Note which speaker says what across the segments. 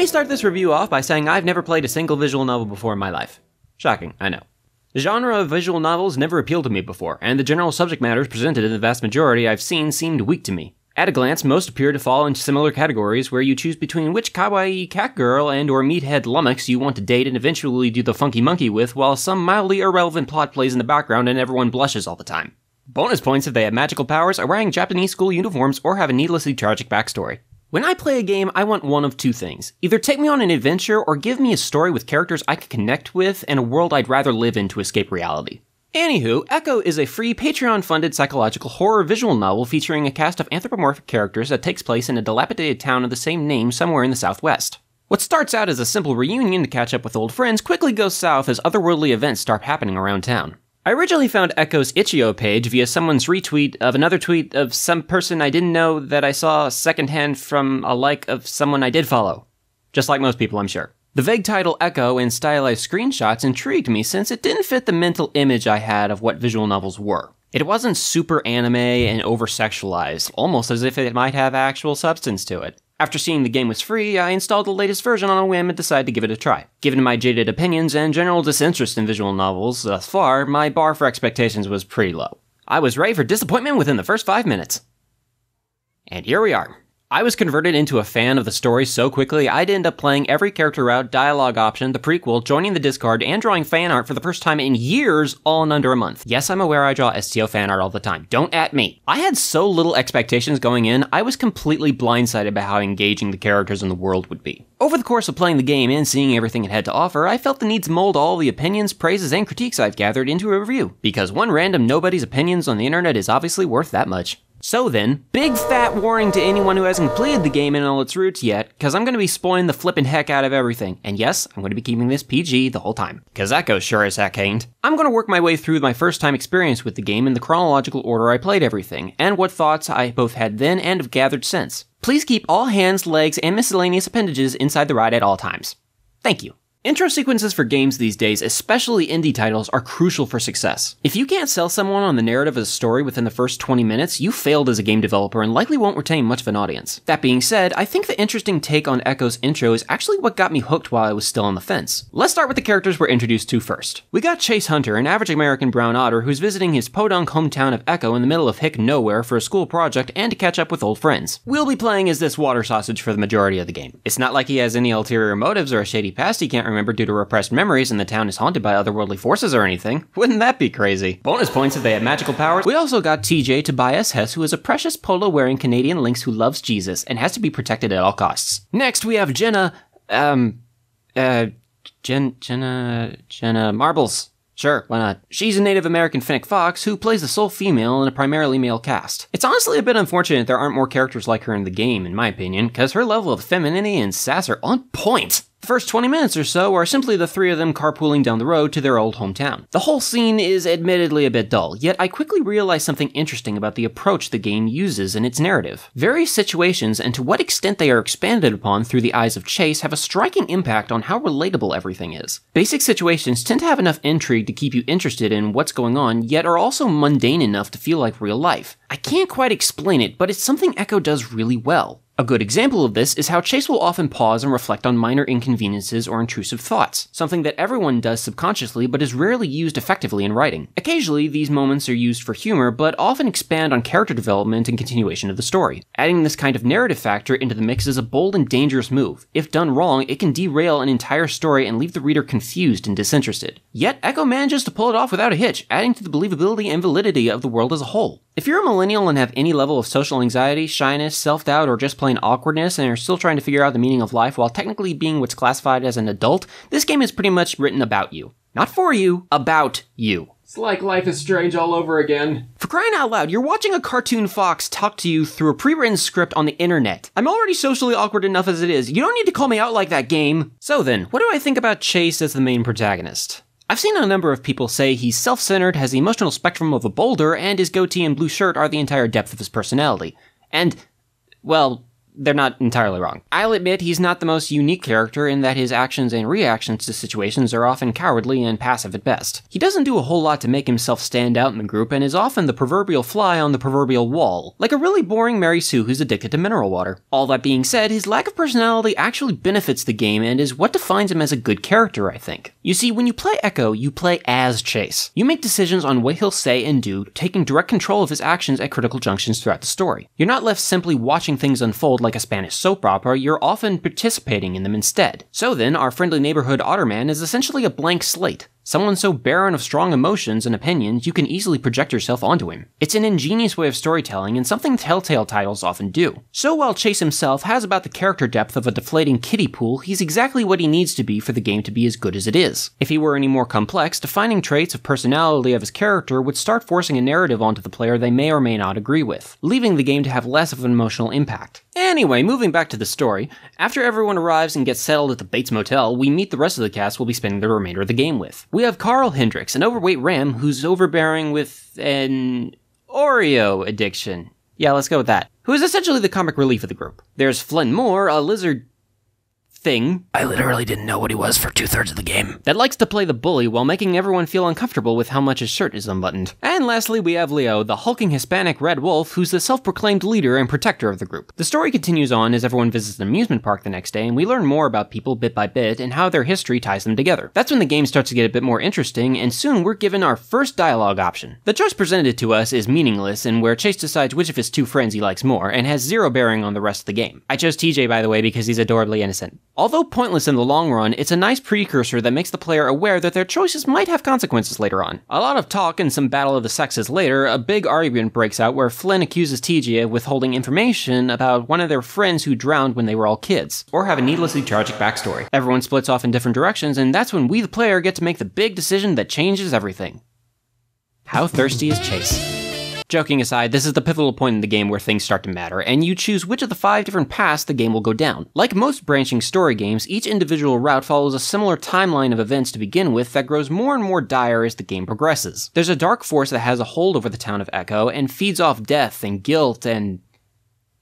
Speaker 1: me start this review off by saying I've never played a single visual novel before in my life. Shocking, I know. The genre of visual novels never appealed to me before, and the general subject matters presented in the vast majority I've seen seemed weak to me. At a glance, most appear to fall into similar categories where you choose between which kawaii cat girl and or meathead lummox you want to date and eventually do the funky monkey with while some mildly irrelevant plot plays in the background and everyone blushes all the time. Bonus points if they have magical powers, are wearing Japanese school uniforms, or have a needlessly tragic backstory. When I play a game, I want one of two things. Either take me on an adventure or give me a story with characters I can connect with and a world I'd rather live in to escape reality. Anywho, Echo is a free Patreon funded psychological horror visual novel featuring a cast of anthropomorphic characters that takes place in a dilapidated town of the same name somewhere in the southwest. What starts out as a simple reunion to catch up with old friends quickly goes south as otherworldly events start happening around town. I originally found Echo's itch.io page via someone's retweet of another tweet of some person I didn't know that I saw secondhand from a like of someone I did follow. Just like most people, I'm sure. The vague title Echo and stylized screenshots intrigued me since it didn't fit the mental image I had of what visual novels were. It wasn't super anime and over sexualized, almost as if it might have actual substance to it. After seeing the game was free, I installed the latest version on a whim and decided to give it a try. Given my jaded opinions and general disinterest in visual novels thus far, my bar for expectations was pretty low. I was ready for disappointment within the first five minutes. And here we are. I was converted into a fan of the story so quickly, I'd end up playing every character route, dialogue option, the prequel, joining the Discord, and drawing fan art for the first time in years, all in under a month. Yes, I'm aware I draw STO fan art all the time. Don't at me. I had so little expectations going in, I was completely blindsided by how engaging the characters in the world would be. Over the course of playing the game and seeing everything it had to offer, I felt the need to mold all the opinions, praises, and critiques I've gathered into a review, because one random nobody's opinions on the internet is obviously worth that much. So then, big fat warning to anyone who hasn't completed the game in all its routes yet, because I'm to be spoiling the flippin' heck out of everything. And yes, I'm to be keeping this PG the whole time, because that goes sure as heck ain't. I'm to work my way through my first time experience with the game in the chronological order I played everything, and what thoughts I both had then and have gathered since. Please keep all hands, legs, and miscellaneous appendages inside the ride at all times. Thank you. Intro sequences for games these days, especially indie titles, are crucial for success. If you can't sell someone on the narrative of a story within the first 20 minutes, you failed as a game developer and likely won't retain much of an audience. That being said, I think the interesting take on Echo's intro is actually what got me hooked while I was still on the fence. Let's start with the characters we're introduced to first. We got Chase Hunter, an average American brown otter who's visiting his podunk hometown of Echo in the middle of hick nowhere for a school project and to catch up with old friends. We'll be playing as this water sausage for the majority of the game. It's not like he has any ulterior motives or a shady past he can't remember due to repressed memories and the town is haunted by otherworldly forces or anything. Wouldn't that be crazy? Bonus points if they have magical powers. We also got TJ Tobias Hess, who is a precious polo wearing Canadian lynx who loves Jesus and has to be protected at all costs. Next, we have Jenna, um, uh, Jen, Jenna, Jenna Marbles. Sure, why not? She's a Native American Fennec Fox who plays the sole female in a primarily male cast. It's honestly a bit unfortunate there aren't more characters like her in the game, in my opinion, because her level of femininity and sass are on point. The first 20 minutes or so are simply the three of them carpooling down the road to their old hometown. The whole scene is admittedly a bit dull, yet I quickly realize something interesting about the approach the game uses in its narrative. Various situations and to what extent they are expanded upon through the eyes of Chase have a striking impact on how relatable everything is. Basic situations tend to have enough intrigue to keep you interested in what's going on, yet are also mundane enough to feel like real life. I can't quite explain it, but it's something Echo does really well. A good example of this is how Chase will often pause and reflect on minor inconveniences or intrusive thoughts, something that everyone does subconsciously but is rarely used effectively in writing. Occasionally, these moments are used for humor, but often expand on character development and continuation of the story. Adding this kind of narrative factor into the mix is a bold and dangerous move. If done wrong, it can derail an entire story and leave the reader confused and disinterested. Yet, Echo manages to pull it off without a hitch, adding to the believability and validity of the world as a whole. If you're a millennial and have any level of social anxiety, shyness, self doubt, or just plain awkwardness and are still trying to figure out the meaning of life while technically being what's classified as an adult, this game is pretty much written about you. Not for you, about you.
Speaker 2: It's like Life is Strange all over again.
Speaker 1: For crying out loud, you're watching a cartoon fox talk to you through a pre written script on the internet. I'm already socially awkward enough as it is. You don't need to call me out like that, game. So then, what do I think about Chase as the main protagonist? I've seen a number of people say he's self centered, has the emotional spectrum of a boulder, and his goatee and blue shirt are the entire depth of his personality. And, well, they're not entirely wrong. I'll admit he's not the most unique character in that his actions and reactions to situations are often cowardly and passive at best. He doesn't do a whole lot to make himself stand out in the group and is often the proverbial fly on the proverbial wall, like a really boring Mary Sue who's addicted to mineral water. All that being said, his lack of personality actually benefits the game and is what defines him as a good character, I think. You see, when you play Echo, you play as Chase. You make decisions on what he'll say and do, taking direct control of his actions at critical junctions throughout the story. You're not left simply watching things unfold like a Spanish soap opera, you're often participating in them instead. So then, our friendly neighborhood Otterman is essentially a blank slate. Someone so barren of strong emotions and opinions, you can easily project yourself onto him. It's an ingenious way of storytelling and something Telltale titles often do. So while Chase himself has about the character depth of a deflating kiddie pool, he's exactly what he needs to be for the game to be as good as it is. If he were any more complex, defining traits of personality of his character would start forcing a narrative onto the player they may or may not agree with, leaving the game to have less of an emotional impact. Anyway, moving back to the story, after everyone arrives and gets settled at the Bates Motel, we meet the rest of the cast we'll be spending the remainder of the game with. We have Carl Hendricks, an overweight ram who's overbearing with an Oreo addiction. Yeah, let's go with that. Who is essentially the comic relief of the group. There's Flynn Moore, a lizard thing
Speaker 3: I literally didn't know what he was for two thirds of the game.
Speaker 1: that likes to play the bully while making everyone feel uncomfortable with how much his shirt is unbuttoned. And lastly, we have Leo, the hulking Hispanic red wolf who's the self proclaimed leader and protector of the group. The story continues on as everyone visits an amusement park the next day, and we learn more about people bit by bit and how their history ties them together. That's when the game starts to get a bit more interesting, and soon we're given our first dialogue option. The choice presented to us is meaningless, and where Chase decides which of his two friends he likes more, and has zero bearing on the rest of the game. I chose TJ, by the way, because he's adorably innocent. Although pointless in the long run, it's a nice precursor that makes the player aware that their choices might have consequences later on. A lot of talk and some battle of the sexes later, a big argument breaks out where Flynn accuses TJ of withholding information about one of their friends who drowned when they were all kids, or have a needlessly tragic backstory. Everyone splits off in different directions, and that's when we, the player, get to make the big decision that changes everything. How thirsty is Chase? Joking aside, this is the pivotal point in the game where things start to matter, and you choose which of the five different paths the game will go down. Like most branching story games, each individual route follows a similar timeline of events to begin with that grows more and more dire as the game progresses. There's a dark force that has a hold over the town of Echo and feeds off death and guilt and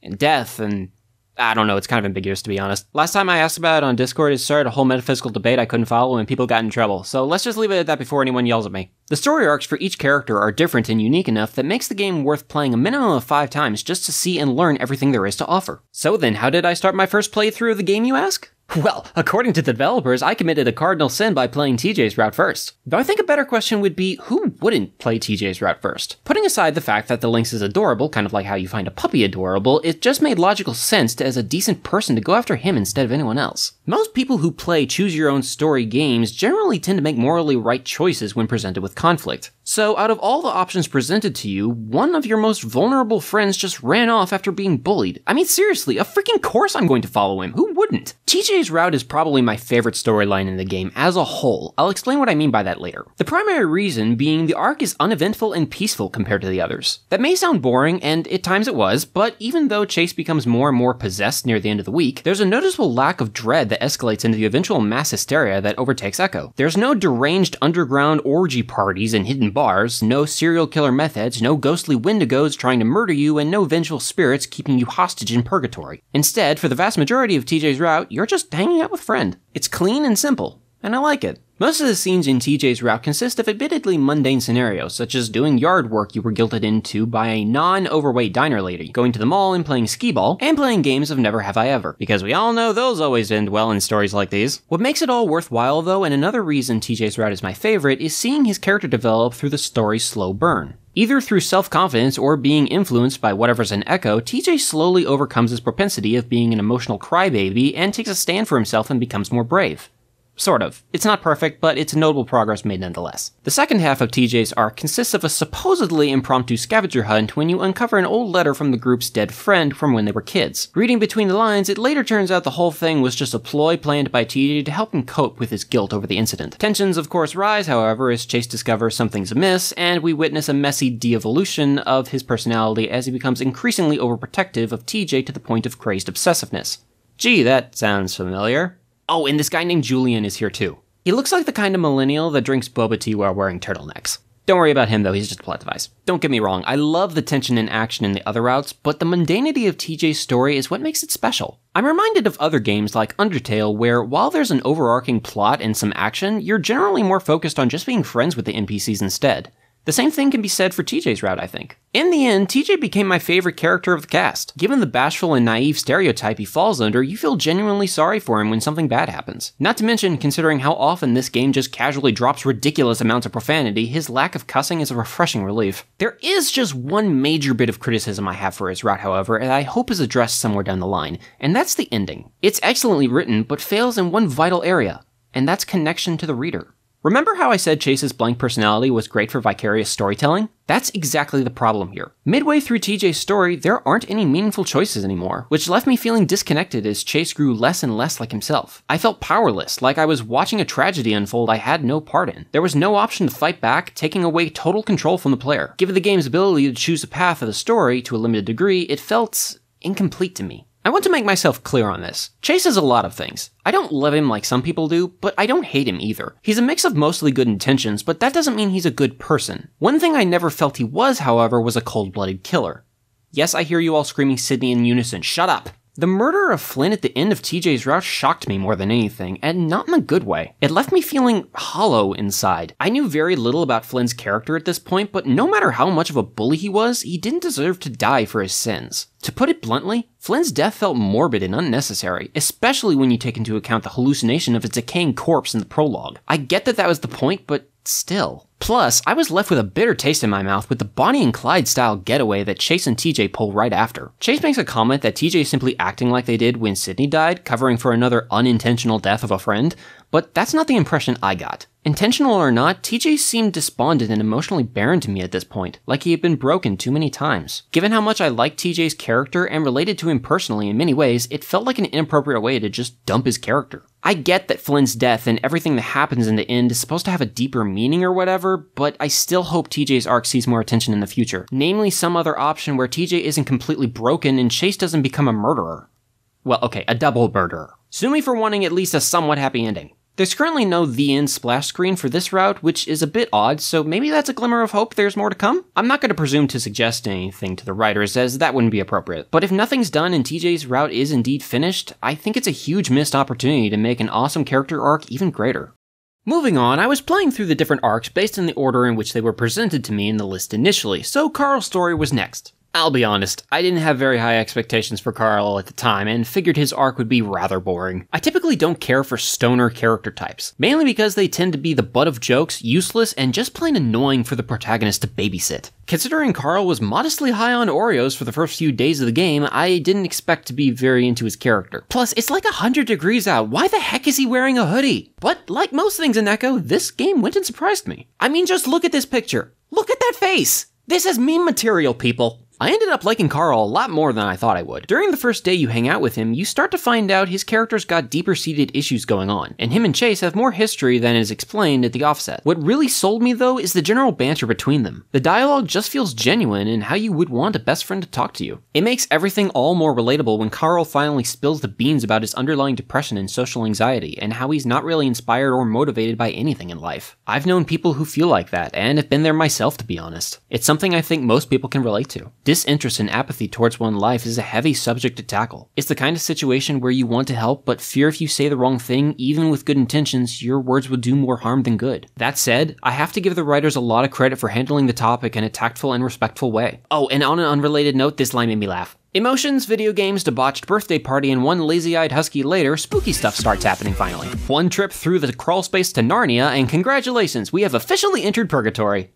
Speaker 1: and death and I don't know, it's kind of ambiguous to be honest. Last time I asked about it on Discord, it started a whole metaphysical debate I couldn't follow and people got in trouble, so let's just leave it at that before anyone yells at me. The story arcs for each character are different and unique enough that makes the game worth playing a minimum of five times just to see and learn everything there is to offer. So then, how did I start my first playthrough of the game, you ask? Well, according to the developers, I committed a cardinal sin by playing TJ's route first. Though I think a better question would be who wouldn't play TJ's route first? Putting aside the fact that the Lynx is adorable, kind of like how you find a puppy adorable, it just made logical sense to, as a decent person to go after him instead of anyone else. Most people who play choose your own story games generally tend to make morally right choices when presented with conflict. So, out of all the options presented to you, one of your most vulnerable friends just ran off after being bullied. I mean, seriously, a freaking course I'm going to follow him. Who wouldn't? TJ's route is probably my favorite storyline in the game as a whole. I'll explain what I mean by that later. The primary reason being the arc is uneventful and peaceful compared to the others. That may sound boring, and at times it was, but even though Chase becomes more and more possessed near the end of the week, there's a noticeable lack of dread that escalates into the eventual mass hysteria that overtakes Echo. There's no deranged underground orgy parties and hidden bars, no serial killer methods, no ghostly wendigos trying to murder you, and no vengeful spirits keeping you hostage in purgatory. Instead, for the vast majority of TJ's route, you're just hanging out with friend. It's clean and simple, and I like it. Most of the scenes in TJ's route consist of admittedly mundane scenarios, such as doing yard work you were guilted into by a non-overweight diner lady, going to the mall and playing skee ball, and playing games of Never Have I Ever, because we all know those always end well in stories like these. What makes it all worthwhile though, and another reason TJ's route is my favorite, is seeing his character develop through the story's slow burn. Either through self confidence or being influenced by whatever's an echo, TJ slowly overcomes his propensity of being an emotional crybaby and takes a stand for himself and becomes more brave. Sort of. It's not perfect, but it's notable progress made nonetheless. The second half of TJ's arc consists of a supposedly impromptu scavenger hunt when you uncover an old letter from the group's dead friend from when they were kids. Reading between the lines, it later turns out the whole thing was just a ploy planned by TJ to help him cope with his guilt over the incident. Tensions, of course, rise, however, as Chase discovers something's amiss, and we witness a messy de-evolution of his personality as he becomes increasingly overprotective of TJ to the point of crazed obsessiveness. Gee, that sounds familiar. Oh, and this guy named Julian is here too. He looks like the kind of millennial that drinks boba tea while wearing turtlenecks. Don't worry about him though, he's just a plot device. Don't get me wrong, I love the tension and action in the other routes, but the mundanity of TJ's story is what makes it special. I'm reminded of other games like Undertale, where while there's an overarching plot and some action, you're generally more focused on just being friends with the NPCs instead. The same thing can be said for TJ's route, I think. In the end, TJ became my favorite character of the cast. Given the bashful and naive stereotype he falls under, you feel genuinely sorry for him when something bad happens. Not to mention, considering how often this game just casually drops ridiculous amounts of profanity, his lack of cussing is a refreshing relief. There is just one major bit of criticism I have for his route, however, and I hope is addressed somewhere down the line, and that's the ending. It's excellently written, but fails in one vital area, and that's connection to the reader. Remember how I said Chase's blank personality was great for vicarious storytelling? That's exactly the problem here. Midway through TJ's story, there aren't any meaningful choices anymore, which left me feeling disconnected as Chase grew less and less like himself. I felt powerless, like I was watching a tragedy unfold I had no part in. There was no option to fight back, taking away total control from the player. Given the game's ability to choose a path of the story to a limited degree, it felt incomplete to me. I want to make myself clear on this. Chase is a lot of things. I don't love him like some people do, but I don't hate him either. He's a mix of mostly good intentions, but that doesn't mean he's a good person. One thing I never felt he was, however, was a cold blooded killer. Yes, I hear you all screaming Sydney in unison. Shut up! The murder of Flynn at the end of TJ's route shocked me more than anything, and not in a good way. It left me feeling hollow inside. I knew very little about Flynn's character at this point, but no matter how much of a bully he was, he didn't deserve to die for his sins. To put it bluntly, Flynn's death felt morbid and unnecessary, especially when you take into account the hallucination of his decaying corpse in the prologue. I get that that was the point, but still. Plus, I was left with a bitter taste in my mouth with the Bonnie and Clyde style getaway that Chase and TJ pull right after. Chase makes a comment that TJ is simply acting like they did when Sydney died, covering for another unintentional death of a friend, but that's not the impression I got. Intentional or not, TJ seemed despondent and emotionally barren to me at this point, like he had been broken too many times. Given how much I liked TJ's character and related to him personally in many ways, it felt like an inappropriate way to just dump his character. I get that Flynn's death and everything that happens in the end is supposed to have a deeper meaning or whatever, but I still hope TJ's arc sees more attention in the future. Namely, some other option where TJ isn't completely broken and Chase doesn't become a murderer. Well, okay, a double murderer. Sue me for wanting at least a somewhat happy ending. There's currently no the end splash screen for this route, which is a bit odd, so maybe that's a glimmer of hope there's more to come? I'm not going to presume to suggest anything to the writers, as that wouldn't be appropriate. But if nothing's done and TJ's route is indeed finished, I think it's a huge missed opportunity to make an awesome character arc even greater. Moving on, I was playing through the different arcs based on the order in which they were presented to me in the list initially, so Carl's story was next. I'll be honest, I didn't have very high expectations for Carl at the time and figured his arc would be rather boring. I typically don't care for stoner character types, mainly because they tend to be the butt of jokes, useless, and just plain annoying for the protagonist to babysit. Considering Carl was modestly high on Oreos for the first few days of the game, I didn't expect to be very into his character. Plus, it's like 100 degrees out, why the heck is he wearing a hoodie? But like most things in Echo, this game went and surprised me. I mean, just look at this picture. Look at that face! This is meme material, people. I ended up liking Carl a lot more than I thought I would. During the first day you hang out with him, you start to find out his character's got deeper seated issues going on, and him and Chase have more history than is explained at the offset. What really sold me though is the general banter between them. The dialogue just feels genuine and how you would want a best friend to talk to you. It makes everything all more relatable when Carl finally spills the beans about his underlying depression and social anxiety, and how he's not really inspired or motivated by anything in life. I've known people who feel like that, and have been there myself to be honest. It's something I think most people can relate to. Disinterest and apathy towards one life is a heavy subject to tackle. It's the kind of situation where you want to help, but fear if you say the wrong thing, even with good intentions, your words will do more harm than good. That said, I have to give the writers a lot of credit for handling the topic in a tactful and respectful way. Oh, and on an unrelated note, this line made me laugh. Emotions, video games, debauched birthday party, and one lazy eyed husky later, spooky stuff starts happening finally. One trip through the crawl space to Narnia, and congratulations, we have officially entered purgatory.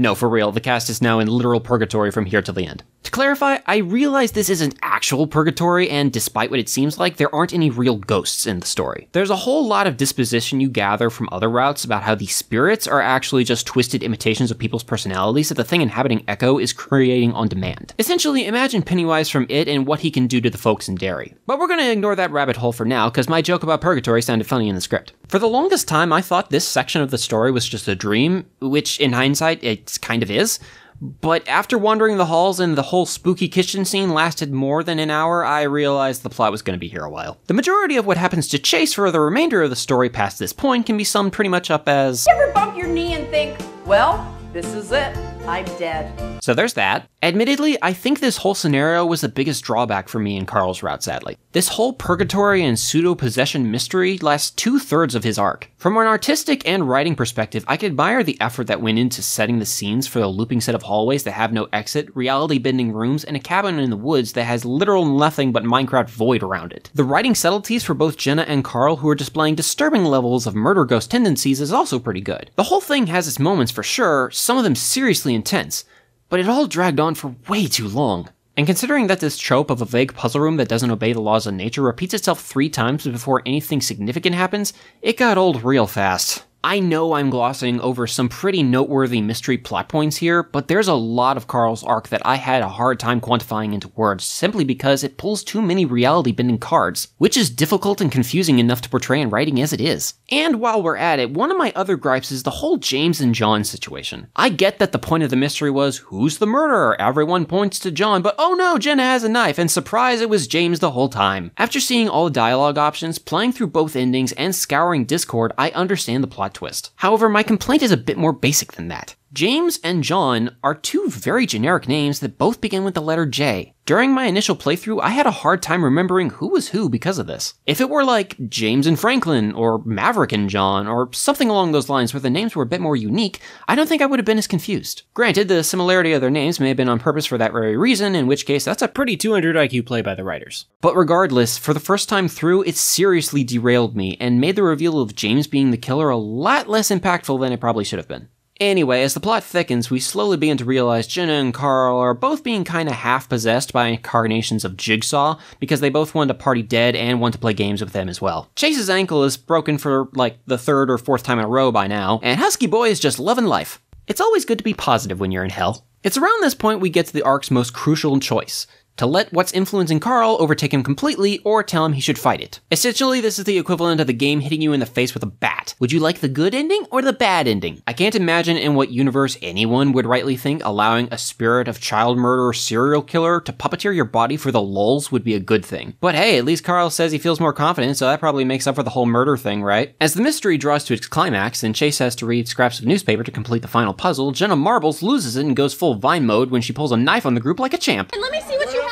Speaker 1: No, for real, the cast is now in literal purgatory from here to the end. To clarify, I realize this isn't actual purgatory, and despite what it seems like, there aren't any real ghosts in the story. There's a whole lot of disposition you gather from other routes about how these spirits are actually just twisted imitations of people's personalities that the thing inhabiting Echo is creating on demand. Essentially, imagine Pennywise from It and what he can do to the folks in Derry. But we're gonna ignore that rabbit hole for now, because my joke about purgatory sounded funny in the script. For the longest time, I thought this section of the story was just a dream, which in hindsight, it kind of is. But after wandering the halls and the whole spooky kitchen scene lasted more than an hour, I realized the plot was going to be here a while. The majority of what happens to Chase for the remainder of the story past this point can be summed pretty much up as
Speaker 4: You ever bump your knee and think, well, This is it. I'm dead.
Speaker 1: So there's that. Admittedly, I think this whole scenario was the biggest drawback for me in Carl's route, sadly. This whole purgatory and pseudo possession mystery lasts two thirds of his arc. From an artistic and writing perspective, I can admire the effort that went into setting the scenes for the looping set of hallways that have no exit, reality bending rooms, and a cabin in the woods that has literal nothing but Minecraft void around it. The writing subtleties for both Jenna and Carl, who are displaying disturbing levels of murder ghost tendencies, is also pretty good. The whole thing has its moments for sure, some of them seriously intense, but it all dragged on for way too long. And considering that this trope of a vague puzzle room that doesn't obey the laws of nature repeats itself three times before anything significant happens, it got old real fast. I know I'm glossing over some pretty noteworthy mystery plot points here, but there's a lot of Carl's arc that I had a hard time quantifying into words simply because it pulls too many reality bending cards, which is difficult and confusing enough to portray in writing as it is. And while we're at it, one of my other gripes is the whole James and John situation. I get that the point of the mystery was who's the murderer? Everyone points to John, but oh no, Jenna has a knife, and surprise, it was James the whole time. After seeing all the dialogue options, playing through both endings, and scouring Discord, I understand the plot twist. However, my complaint is a bit more basic than that. James and John are two very generic names that both begin with the letter J. During my initial playthrough, I had a hard time remembering who was who because of this. If it were like James and Franklin, or Maverick and John, or something along those lines where the names were a bit more unique, I don't think I would have been as confused. Granted, the similarity of their names may have been on purpose for that very reason, in which case that's a pretty 200 IQ play by the writers. But regardless, for the first time through, it seriously derailed me and made the reveal of James being the killer a lot less impactful than it probably should have been. Anyway, as the plot thickens, we slowly begin to realize Jenna and Carl are both being kinda half possessed by incarnations of Jigsaw, because they both want to party dead and want to play games with them as well. Chase's ankle is broken for like the third or fourth time in a row by now, and Husky Boy is just loving life. It's always good to be positive when you're in hell. It's around this point we get to the arc's most crucial choice to let what's influencing Carl overtake him completely or tell him he should fight it. Essentially, this is the equivalent of the game hitting you in the face with a bat. Would you like the good ending or the bad ending? I can't imagine in what universe anyone would rightly think allowing a spirit of child murderer serial killer to puppeteer your body for the lulls would be a good thing. But hey, at least Carl says he feels more confident, so that probably makes up for the whole murder thing, right? As the mystery draws to its climax and Chase has to read scraps of newspaper to complete the final puzzle, Jenna Marbles loses it and goes full Vine mode when she pulls a knife on the group like a champ.
Speaker 5: And let me see what you!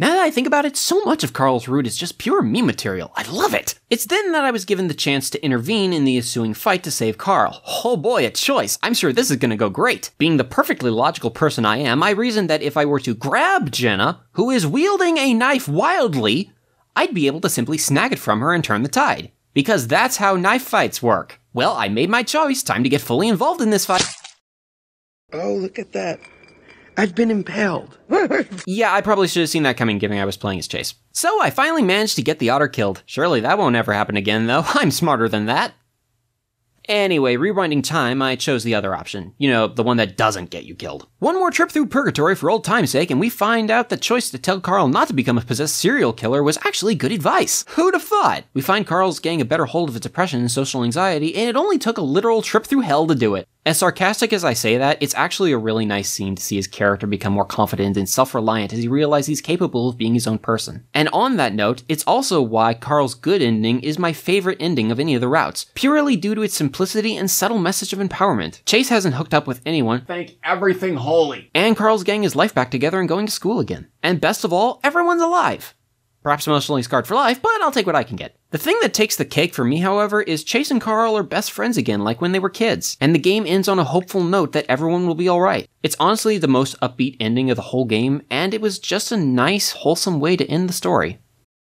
Speaker 1: Now that I think about it, so much of Carl's route is just pure meme material. I love it. It's then that I was given the chance to intervene in the ensuing fight to save Carl. Oh boy, a choice. I'm sure this is gonna go great. Being the perfectly logical person I am, I reasoned that if I were to grab Jenna, who is wielding a knife wildly, I'd be able to simply snag it from her and turn the tide. Because that's how knife fights work. Well, I made my choice. Time to get fully involved in this fight.
Speaker 6: Oh, look at that. I've been impaled.
Speaker 1: Yeah, I probably should have seen that coming given I was playing as Chase. So I finally managed to get the otter killed. Surely that won't ever happen again, though. I'm smarter than that. Anyway, rewinding time, I chose the other option. You know, the one that doesn't get you killed. One more trip through purgatory for old time's sake, and we find out the choice to tell Carl not to become a possessed serial killer was actually good advice. Who'd have thought? We find Carl's getting a better hold of his depression and social anxiety, and it only took a literal trip through hell to do it. As sarcastic as I say that, it's actually a really nice scene to see his character become more confident and self reliant as he realizes he's capable of being his own person. And on that note, it's also why Carl's good ending is my favorite ending of any of the routes, purely due to its simplicity and subtle message of empowerment. Chase hasn't hooked up with anyone,
Speaker 2: Thank everything holy.
Speaker 1: and Carl's getting his life back together and going to school again. And best of all, everyone's alive. Perhaps emotionally scarred for life, but I'll take what I can get. The thing that takes the cake for me, however, is Chase and Carl are best friends again, like when they were kids, and the game ends on a hopeful note that everyone will be alright. It's honestly the most upbeat ending of the whole game, and it was just a nice, wholesome way to end the story.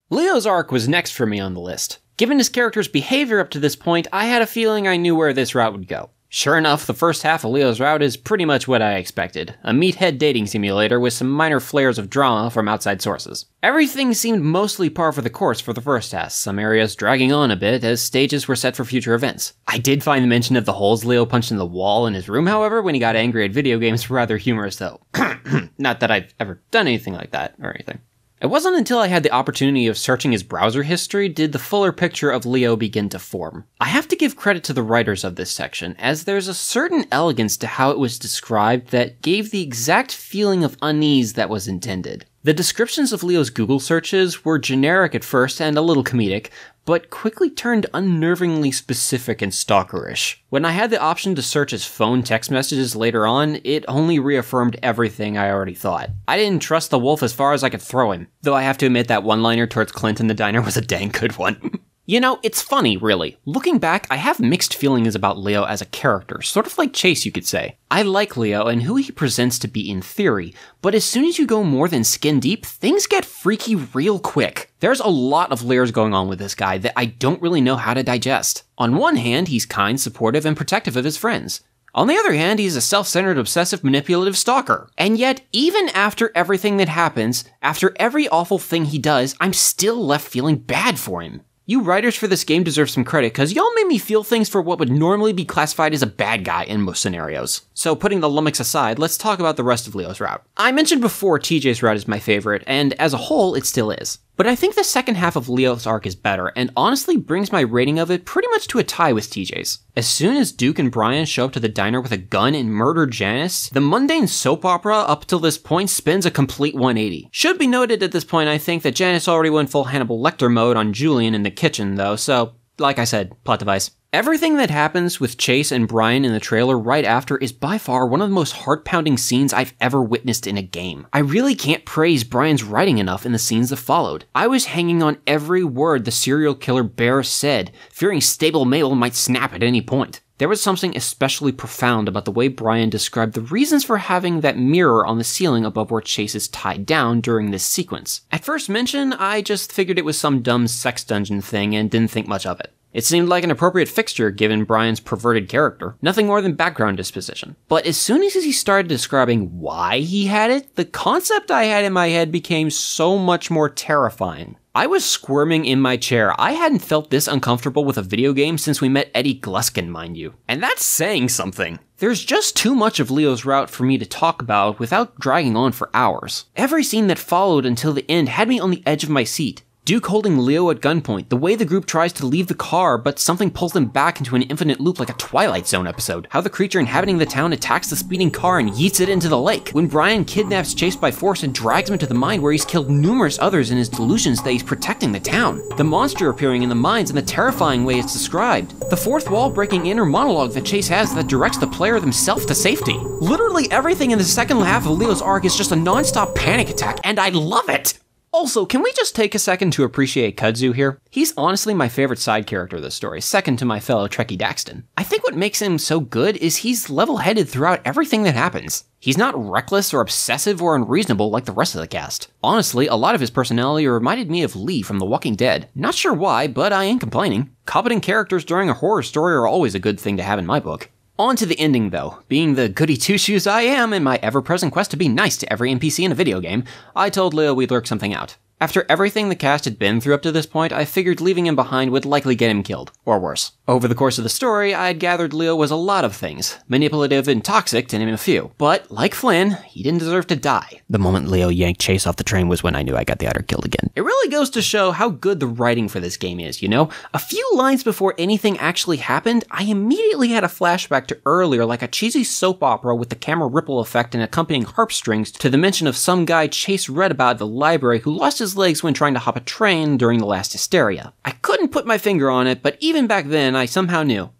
Speaker 1: Leo's arc was next for me on the list. Given his character's behavior up to this point, I had a feeling I knew where this route would go. Sure enough, the first half of Leo's route is pretty much what I expected a meathead dating simulator with some minor flares of drama from outside sources. Everything seemed mostly par for the course for the first half, some areas dragging on a bit as stages were set for future events. I did find the mention of the holes Leo punched in the wall in his room, however, when he got angry at video games rather humorous though. Not that I've ever done anything like that or anything. It wasn't until I had the opportunity of searching his browser history did the fuller picture of Leo begin to form. I have to give credit to the writers of this section, as there's a certain elegance to how it was described that gave the exact feeling of unease that was intended. The descriptions of Leo's Google searches were generic at first and a little comedic, but quickly turned unnervingly specific and stalkerish. When I had the option to search his phone text messages later on, it only reaffirmed everything I already thought. I didn't trust the wolf as far as I could throw him, though I have to admit that one liner towards Clint in the diner was a dang good one. You know, it's funny, really. Looking back, I have mixed feelings about Leo as a character, sort of like Chase, you could say. I like Leo and who he presents to be in theory, but as soon as you go more than skin deep, things get freaky real quick. There's a lot of layers going on with this guy that I don't really know how to digest. On one hand, he's kind, supportive, and protective of his friends. On the other hand, he's a self centered, obsessive, manipulative stalker. And yet, even after everything that happens, after every awful thing he does, I'm still left feeling bad for him. You writers for this game deserve some credit because y'all made me feel things for what would normally be classified as a bad guy in most scenarios. So, putting the lummox aside, let's talk about the rest of Leo's route. I mentioned before TJ's route is my favorite, and as a whole, it still is. But I think the second half of Leo's arc is better, and honestly brings my rating of it pretty much to a tie with TJ's. As soon as Duke and Brian show up to the diner with a gun and murder Janice, the mundane soap opera up till this point spins a complete 180. Should be noted at this point, I think that Janice already went full Hannibal Lecter mode on Julian in the kitchen, though, so, like I said, plot device. Everything that happens with Chase and Brian in the trailer right after is by far one of the most heart pounding scenes I've ever witnessed in a game. I really can't praise Brian's writing enough in the scenes that followed. I was hanging on every word the serial killer bear said, fearing Stable Mabel might snap at any point. There was something especially profound about the way Brian described the reasons for having that mirror on the ceiling above where Chase is tied down during this sequence. At first mention, I just figured it was some dumb sex dungeon thing and didn't think much of it. It seemed like an appropriate fixture given Brian's perverted character, nothing more than background disposition. But as soon as he started describing why he had it, the concept I had in my head became so much more terrifying. I was squirming in my chair. I hadn't felt this uncomfortable with a video game since we met Eddie Gluskin, mind you. And that's saying something. There's just too much of Leo's route for me to talk about without dragging on for hours. Every scene that followed until the end had me on the edge of my seat. Duke holding Leo at gunpoint, the way the group tries to leave the car, but something pulls them back into an infinite loop like a Twilight Zone episode. How the creature inhabiting the town attacks the speeding car and yeets it into the lake. When Brian kidnaps Chase by force and drags him into the mine where he's killed numerous others in his delusions that he's protecting the town. The monster appearing in the mines and the terrifying way it's described. The fourth wall breaking inner monologue that Chase has that directs the player themselves to safety. Literally everything in the second half of Leo's arc is just a non-stop panic attack, and I love it! Also, can we just take a second to appreciate Kudzu here? He's honestly my favorite side character of the story, second to my fellow Trekkie Daxton. I think what makes him so good is he's level headed throughout everything that happens. He's not reckless or obsessive or unreasonable like the rest of the cast. Honestly, a lot of his personality reminded me of Lee from The Walking Dead. Not sure why, but I ain't complaining. Competent characters during a horror story are always a good thing to have in my book. On to the ending, though. Being the goody two shoes I am in my ever present quest to be nice to every NPC in a video game, I told Leo we'd work something out. After everything the cast had been through up to this point, I figured leaving him behind would likely get him killed, or worse. Over the course of the story, I had gathered Leo was a lot of things, manipulative and toxic to name a few. But, like Flynn, he didn't deserve to die.
Speaker 3: The moment Leo yanked Chase off the train was when I knew I got the otter killed again.
Speaker 1: It really goes to show how good the writing for this game is, you know? A few lines before anything actually happened, I immediately had a flashback to earlier like a cheesy soap opera with the camera ripple effect and accompanying harp strings to the mention of some guy Chase read about at the library who lost his legs when trying to hop a train during the last hysteria. I couldn't put my finger on it, but even back then I somehow knew.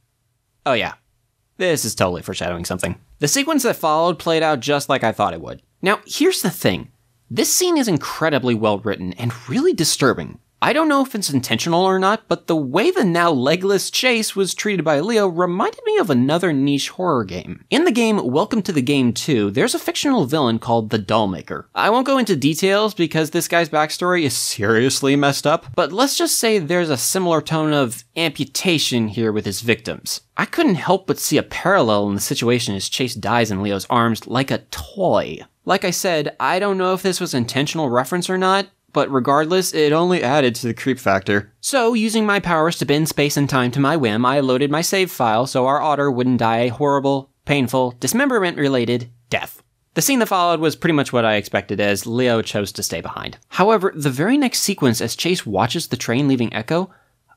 Speaker 1: Oh yeah, this is totally foreshadowing something. The sequence that followed played out just like I thought it would. Now, here's the thing. This scene is incredibly well written and really disturbing. I don't know if it's intentional or not, but the way the now legless Chase was treated by Leo reminded me of another niche horror game. In the game Welcome to the Game 2, there's a fictional villain called the Dollmaker. I won't go into details because this guy's backstory is seriously messed up, but let's just say there's a similar tone of amputation here with his victims. I couldn't help but see a parallel in the situation as Chase dies in Leo's arms like a toy. Like I said, I don't know if this was intentional reference or not, but regardless, it only added to the creep factor. So, using my powers to bend space and time to my whim, I loaded my save file so our otter wouldn't die a horrible, painful, dismemberment related death. The scene that followed was pretty much what I expected as Leo chose to stay behind. However, the very next sequence as Chase watches the train leaving Echo,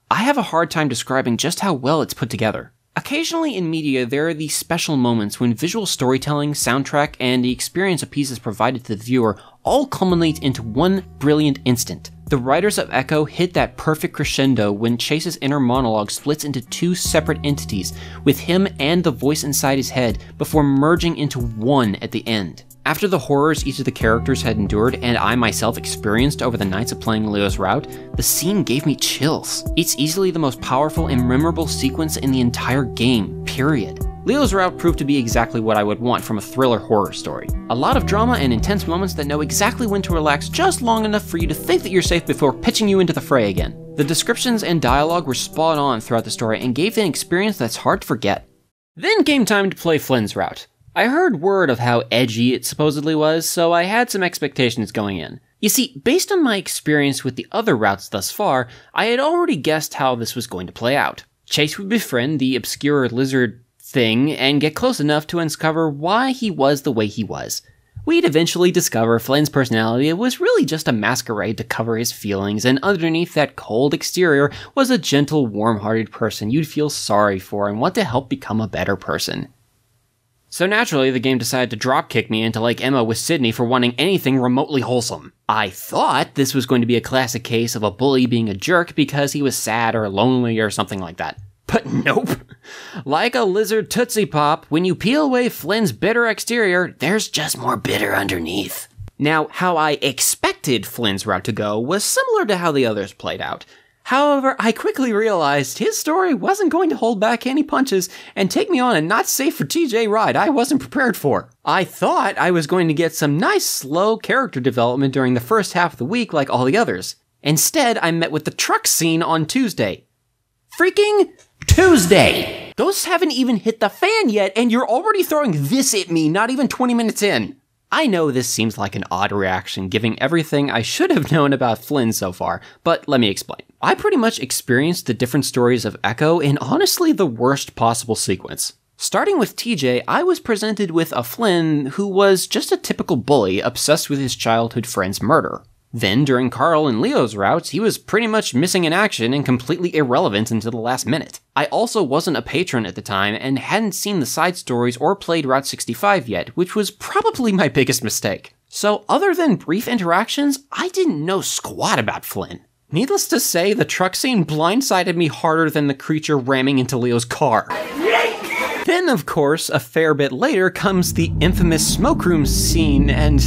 Speaker 1: I have a hard time describing just how well it's put together. Occasionally in media, there are these special moments when visual storytelling, soundtrack, and the experience a piece provided to the viewer all culminate into one brilliant instant. The writers of Echo hit that perfect crescendo when Chase's inner monologue splits into two separate entities, with him and the voice inside his head, before merging into one at the end. After the horrors each of the characters had endured and I myself experienced over the nights of playing Leo's route, the scene gave me chills. It's easily the most powerful and memorable sequence in the entire game, period. Leo's route proved to be exactly what I would want from a thriller horror story. A lot of drama and intense moments that know exactly when to relax just long enough for you to think that you're safe before pitching you into the fray again. The descriptions and dialogue were spot on throughout the story and gave an experience that's hard to forget. Then came time to play Flynn's route. I heard word of how edgy it supposedly was, so I had some expectations going in. You see, based on my experience with the other routes thus far, I had already guessed how this was going to play out. Chase would befriend the obscure lizard thing and get close enough to uncover why he was the way he was. We'd eventually discover Flynn's personality was really just a masquerade to cover his feelings, and underneath that cold exterior was a gentle, warm hearted person you'd feel sorry for and want to help become a better person. So naturally, the game decided to dropkick me into Lake Emma with Sydney for wanting anything remotely wholesome. I thought this was going to be a classic case of a bully being a jerk because he was sad or lonely or something like that. But nope. Like a lizard Tootsie Pop, when you peel away Flynn's bitter exterior, there's just more bitter underneath. Now, how I expected Flynn's route to go was similar to how the others played out. However, I quickly realized his story wasn't going to hold back any punches and take me on a not safe for TJ ride I wasn't prepared for. I thought I was going to get some nice slow character development during the first half of the week like all the others. Instead, I met with the truck scene on Tuesday. Freaking Tuesday! Those haven't even hit the fan yet, and you're already throwing this at me not even 20 minutes in. I know this seems like an odd reaction given everything I should have known about Flynn so far, but let me explain. I pretty much experienced the different stories of Echo in honestly the worst possible sequence. Starting with TJ, I was presented with a Flynn who was just a typical bully obsessed with his childhood friend's murder. Then, during Carl and Leo's routes, he was pretty much missing in action and completely irrelevant until the last minute. I also wasn't a patron at the time and hadn't seen the side stories or played Route 65 yet, which was probably my biggest mistake. So, other than brief interactions, I didn't know squat about Flynn. Needless to say, the truck scene blindsided me harder than the creature ramming into Leo's car. then, of course, a fair bit later comes the infamous smoke room scene, and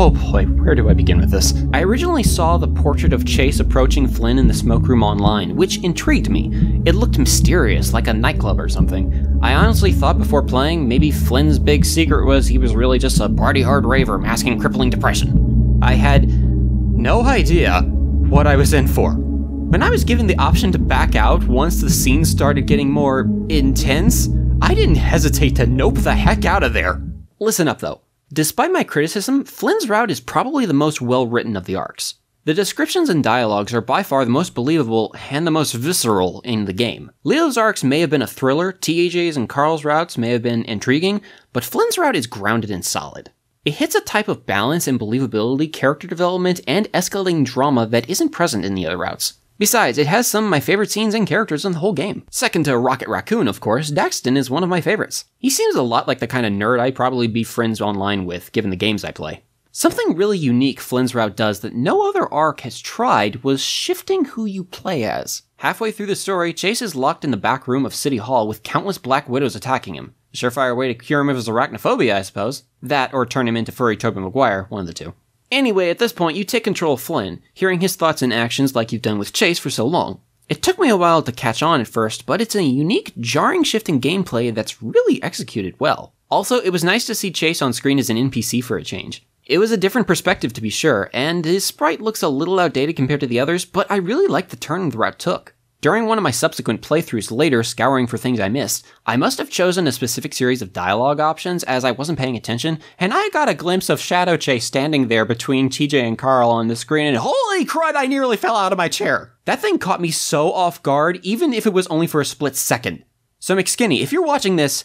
Speaker 1: Oh boy, where do I begin with this? I originally saw the portrait of Chase approaching Flynn in the smoke room online, which intrigued me. It looked mysterious, like a nightclub or something. I honestly thought before playing maybe Flynn's big secret was he was really just a party hard raver masking crippling depression. I had no idea what I was in for. When I was given the option to back out once the scene started getting more intense, I didn't hesitate to nope the heck out of there. Listen up though. Despite my criticism, Flynn's route is probably the most well written of the arcs. The descriptions and dialogues are by far the most believable and the most visceral in the game. Leo's arcs may have been a thriller, TJ's and Carl's routes may have been intriguing, but Flynn's route is grounded and solid. It hits a type of balance and believability, character development, and escalating drama that isn't present in the other routes. Besides, it has some of my favorite scenes and characters in the whole game. Second to Rocket Raccoon, of course, Daxton is one of my favorites. He seems a lot like the kind of nerd I'd probably be friends online with, given the games I play. Something really unique Flynn's route does that no other arc has tried was shifting who you play as. Halfway through the story, Chase is locked in the back room of City Hall with countless Black Widows attacking him. A surefire way to cure him of his arachnophobia, I suppose. That, or turn him into furry Tobey Maguire, one of the two. Anyway, at this point, you take control of Flynn, hearing his thoughts and actions like you've done with Chase for so long. It took me a while to catch on at first, but it's a unique, jarring shift in gameplay that's really executed well. Also, it was nice to see Chase on screen as an NPC for a change. It was a different perspective to be sure, and his sprite looks a little outdated compared to the others, but I really liked the turn the route took. During one of my subsequent playthroughs later, scouring for things I missed, I must have chosen a specific series of dialogue options as I wasn't paying attention, and I got a glimpse of Shadow Chase standing there between TJ and Carl on the screen, and holy crud, I nearly fell out of my chair! That thing caught me so off guard, even if it was only for a split second. So McSkinny, if you're watching this,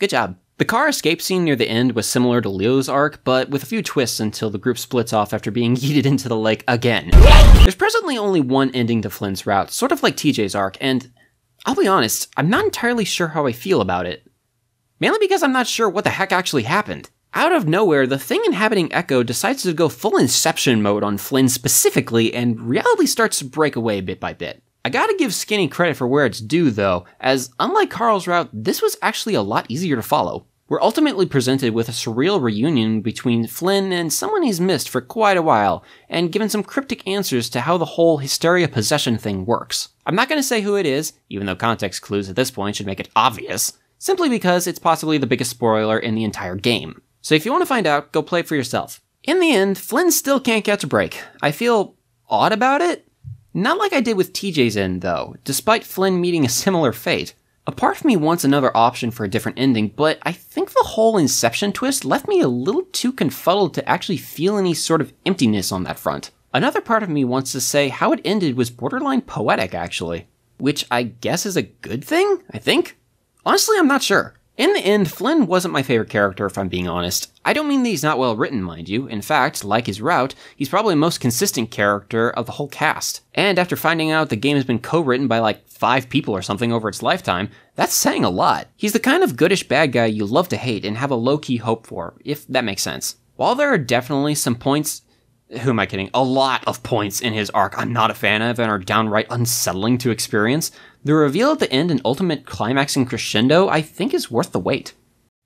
Speaker 1: good job. The car escape scene near the end was similar to Leo's arc, but with a few twists until the group splits off after being yeeted into the lake again. There's presently only one ending to Flynn's route, sort of like TJ's arc, and I'll be honest, I'm not entirely sure how I feel about it. Mainly because I'm not sure what the heck actually happened. Out of nowhere, the thing inhabiting Echo decides to go full Inception mode on Flynn specifically, and reality starts to break away bit by bit. I gotta give Skinny credit for where it's due though, as unlike Carl's route, this was actually a lot easier to follow. We're ultimately presented with a surreal reunion between Flynn and someone he's missed for quite a while, and given some cryptic answers to how the whole hysteria possession thing works. I'm not gonna say who it is, even though context clues at this point should make it obvious, simply because it's possibly the biggest spoiler in the entire game. So if you want to find out, go play for yourself. In the end, Flynn still can't catch a break. I feel odd about it. Not like I did with TJ's end, though, despite Flynn meeting a similar fate. A part of me wants another option for a different ending, but I think the whole Inception twist left me a little too confuddled to actually feel any sort of emptiness on that front. Another part of me wants to say how it ended was borderline poetic, actually. Which I guess is a good thing, I think? Honestly, I'm not sure. In the end, Flynn wasn't my favorite character, if I'm being honest. I don't mean that he's not well written, mind you. In fact, like his route, he's probably the most consistent character of the whole cast. And after finding out the game has been co written by like five people or something over its lifetime, that's saying a lot. He's the kind of goodish bad guy you love to hate and have a low key hope for, if that makes sense. While there are definitely some points who am I kidding? A lot of points in his arc I'm not a fan of and are downright unsettling to experience. The reveal at the end and ultimate climaxing crescendo, I think, is worth the wait.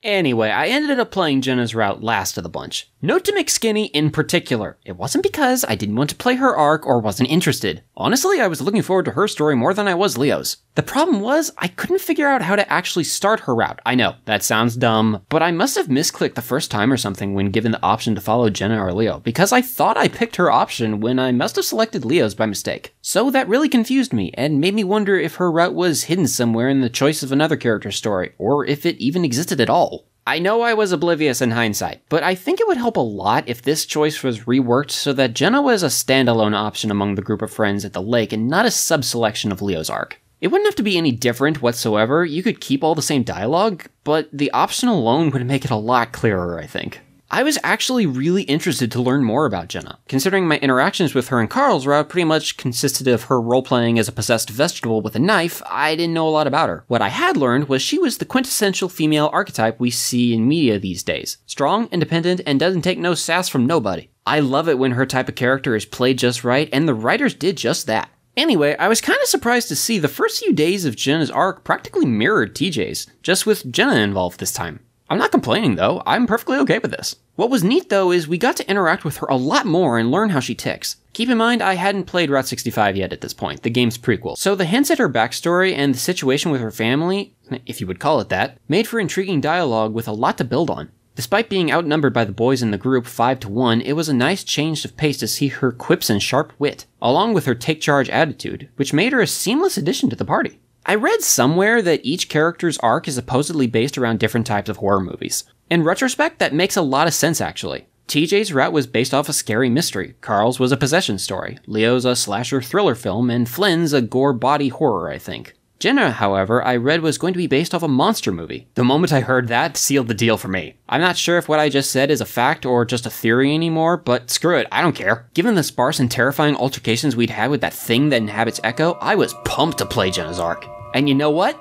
Speaker 1: Anyway, I ended up playing Jenna's route last of the bunch. Note to McSkinny in particular, it wasn't because I didn't want to play her arc or wasn't interested. Honestly, I was looking forward to her story more than I was Leo's. The problem was, I couldn't figure out how to actually start her route. I know, that sounds dumb, but I must have misclicked the first time or something when given the option to follow Jenna or Leo, because I thought I picked her option when I must have selected Leo's by mistake. So that really confused me, and made me wonder if her route was hidden somewhere in the choice of another character's story, or if it even existed at all. I know I was oblivious in hindsight, but I think it would help a lot if this choice was reworked so that Jenna was a standalone option among the group of friends at the lake and not a sub selection of Leo's arc. It wouldn't have to be any different whatsoever, you could keep all the same dialogue, but the option alone would make it a lot clearer, I think. I was actually really interested to learn more about Jenna, considering my interactions with her in Carl's route pretty much consisted of her role playing as a possessed vegetable with a knife. I didn't know a lot about her. What I had learned was she was the quintessential female archetype we see in media these days strong, independent, and doesn't take no sass from nobody. I love it when her type of character is played just right, and the writers did just that. Anyway, I was kind of surprised to see the first few days of Jenna's arc practically mirrored TJ's, just with Jenna involved this time. I'm not complaining though, I'm perfectly okay with this. What was neat though is we got to interact with her a lot more and learn how she ticks. Keep in mind, I hadn't played Route 65 yet at this point, the game's prequel, so the hints at her backstory and the situation with her family, if you would call it that, made for intriguing dialogue with a lot to build on. Despite being outnumbered by the boys in the group 5 to 1, it was a nice change of pace to see her quips and sharp wit, along with her take charge attitude, which made her a seamless addition to the party. I read somewhere that each character's arc is supposedly based around different types of horror movies. In retrospect, that makes a lot of sense actually. TJ's route was based off a scary mystery, Carl's was a possession story, Leo's a slasher thriller film, and Flynn's a gore body horror, I think. Jenna, however, I read was going to be based off a monster movie. The moment I heard that sealed the deal for me. I'm not sure if what I just said is a fact or just a theory anymore, but screw it, I don't care. Given the sparse and terrifying altercations we'd had with that thing that inhabits Echo, I was pumped to play Jenna's arc. And you know what?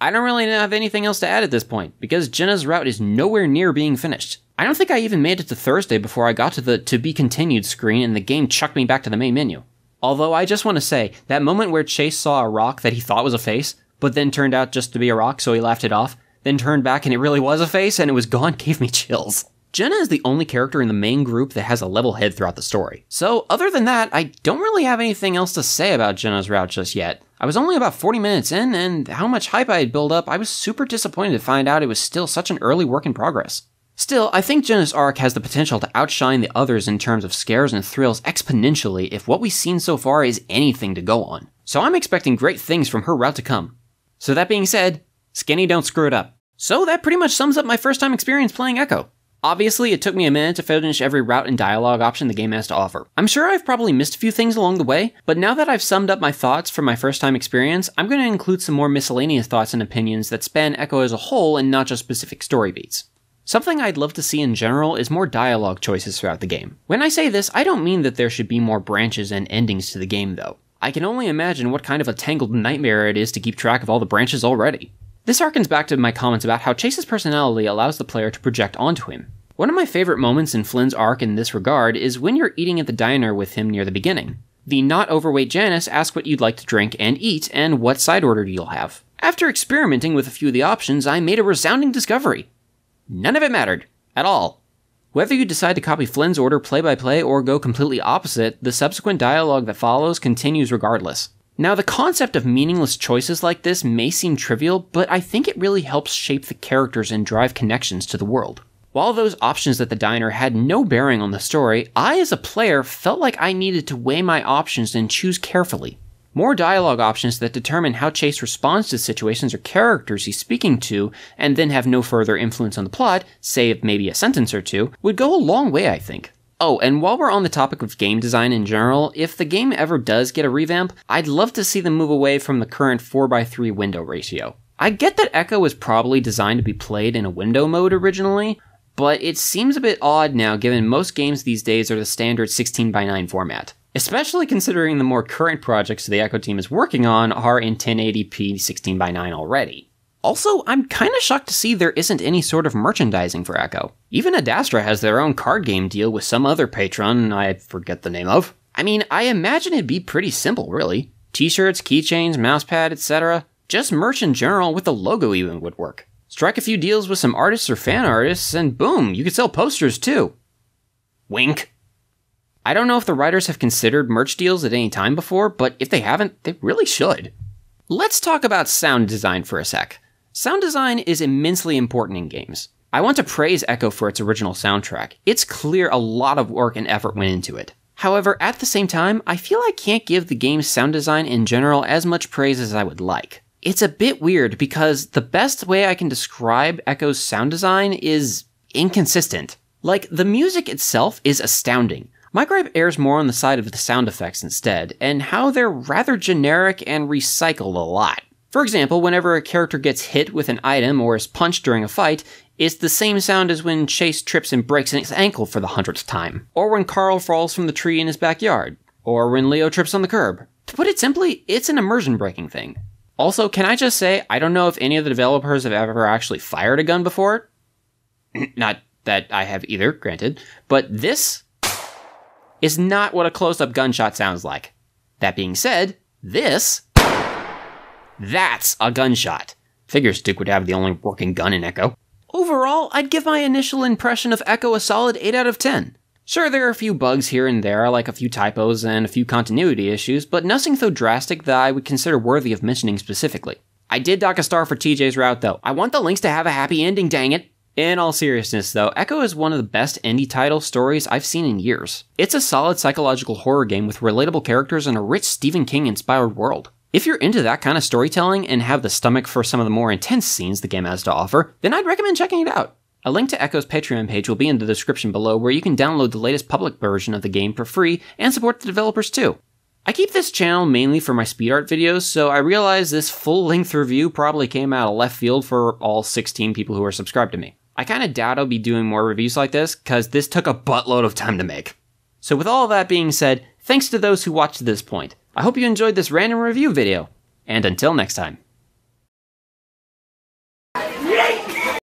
Speaker 1: I don't really have anything else to add at this point, because Jenna's route is nowhere near being finished. I don't think I even made it to Thursday before I got to the to be continued screen and the game chucked me back to the main menu. Although I just want to say, that moment where Chase saw a rock that he thought was a face, but then turned out just to be a rock, so he laughed it off, then turned back and it really was a face and it was gone, gave me chills. Jenna is the only character in the main group that has a level head throughout the story. So, other than that, I don't really have anything else to say about Jenna's route just yet. I was only about 40 minutes in, and how much hype I had built up, I was super disappointed to find out it was still such an early work in progress. Still, I think Jenna's arc has the potential to outshine the others in terms of scares and thrills exponentially if what we've seen so far is anything to go on. So I'm expecting great things from her route to come. So that being said, skinny don't screw it up. So that pretty much sums up my first time experience playing Echo. Obviously, it took me a minute to finish every route and dialogue option the game has to offer. I'm sure I've probably missed a few things along the way, but now that I've summed up my thoughts from my first time experience, I'm going to include some more miscellaneous thoughts and opinions that span Echo as a whole and not just specific story beats. Something I'd love to see in general is more dialogue choices throughout the game. When I say this, I don't mean that there should be more branches and endings to the game though. I can only imagine what kind of a tangled nightmare it is to keep track of all the branches already. This harkens back to my comments about how Chase's personality allows the player to project onto him. One of my favorite moments in Flynn's arc in this regard is when you're eating at the diner with him near the beginning. The not overweight Janice asks what you'd like to drink and eat and what side order you'll have. After experimenting with a few of the options, I made a resounding discovery. None of it mattered. At all. Whether you decide to copy Flynn's order play by play or go completely opposite, the subsequent dialogue that follows continues regardless. Now, the concept of meaningless choices like this may seem trivial, but I think it really helps shape the characters and drive connections to the world. While those options at the diner had no bearing on the story, I as a player felt like I needed to weigh my options and choose carefully. More dialogue options that determine how Chase responds to situations or characters he's speaking to, and then have no further influence on the plot, save maybe a sentence or two, would go a long way, I think. Oh, and while we're on the topic of game design in general, if the game ever does get a revamp, I'd love to see them move away from the current 4x3 window ratio. I get that Echo was probably designed to be played in a window mode originally, but it seems a bit odd now given most games these days are the standard 16x9 format. Especially considering the more current projects the Echo team is working on are in 1080p 16x9 already. Also, I'm kinda shocked to see there isn't any sort of merchandising for Echo. Even Adastra has their own card game deal with some other patron I forget the name of. I mean, I imagine it'd be pretty simple, really. T shirts, keychains, mousepad, etc. Just merch in general with the logo even would work. Strike a few deals with some artists or fan artists, and boom, you could sell posters too. Wink. I don't know if the writers have considered merch deals at any time before, but if they haven't, they really should. Let's talk about sound design for a sec. Sound design is immensely important in games. I want to praise Echo for its original soundtrack. It's clear a lot of work and effort went into it. However, at the same time, I feel I can't give the game's sound design in general as much praise as I would like. It's a bit weird because the best way I can describe Echo's sound design is inconsistent. Like, the music itself is astounding. My gripe airs more on the side of the sound effects instead, and how they're rather generic and recycled a lot. For example, whenever a character gets hit with an item or is punched during a fight, it's the same sound as when Chase trips and breaks his ankle for the hundredth time, or when Carl falls from the tree in his backyard, or when Leo trips on the curb. To put it simply, it's an immersion breaking thing. Also, can I just say, I don't know if any of the developers have ever actually fired a gun before. not that I have either, granted, but this is not what a close up gunshot sounds like. That being said, this that's a gunshot. Figures Duke would have the only working gun in Echo. Overall, I'd give my initial impression of Echo a solid 8 out of 10. Sure, there are a few bugs here and there, like a few typos and a few continuity issues, but nothing so drastic that I would consider worthy of mentioning specifically. I did dock a star for TJ's route though. I want the links to have a happy ending, dang it. In all seriousness, though, Echo is one of the best indie title stories I've seen in years. It's a solid psychological horror game with relatable characters and a rich Stephen King inspired world. If you're into that kind of storytelling and have the stomach for some of the more intense scenes the game has to offer, then I'd recommend checking it out. A link to Echo's Patreon page will be in the description below where you can download the latest public version of the game for free and support the developers too. I keep this channel mainly for my speed art videos, so I realize this full length review probably came out of left field for all 16 people who are subscribed to me. I kinda doubt I'll be doing more reviews like this, cause this took a buttload of time to make. So with all that being said, thanks to those who watched to this point. I hope you enjoyed this random review video, and until next time.